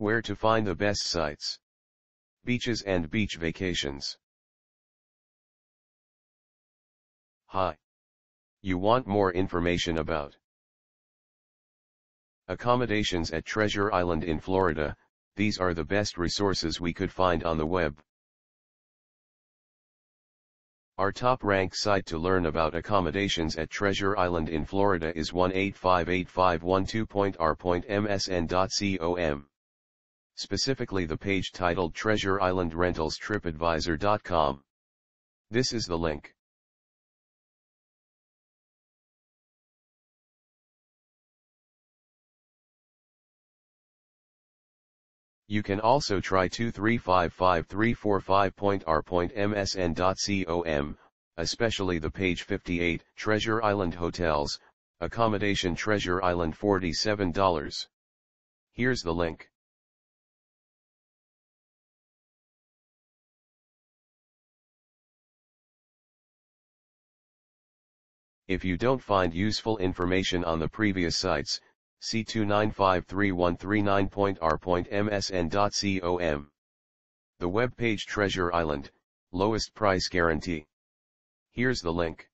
Where to find the best sites. Beaches and beach vacations. Hi. You want more information about accommodations at Treasure Island in Florida, these are the best resources we could find on the web. Our top-ranked site to learn about accommodations at Treasure Island in Florida is 1-858-512.r.msn.com. Specifically the page titled Treasure Island Rentals TripAdvisor.com. This is the link. You can also try 2355345.r.msn.com, especially the page 58, Treasure Island Hotels, accommodation Treasure Island $47. Here's the link. If you don't find useful information on the previous sites, C2953139.r.msn.com. The web page Treasure Island, lowest price guarantee. Here's the link.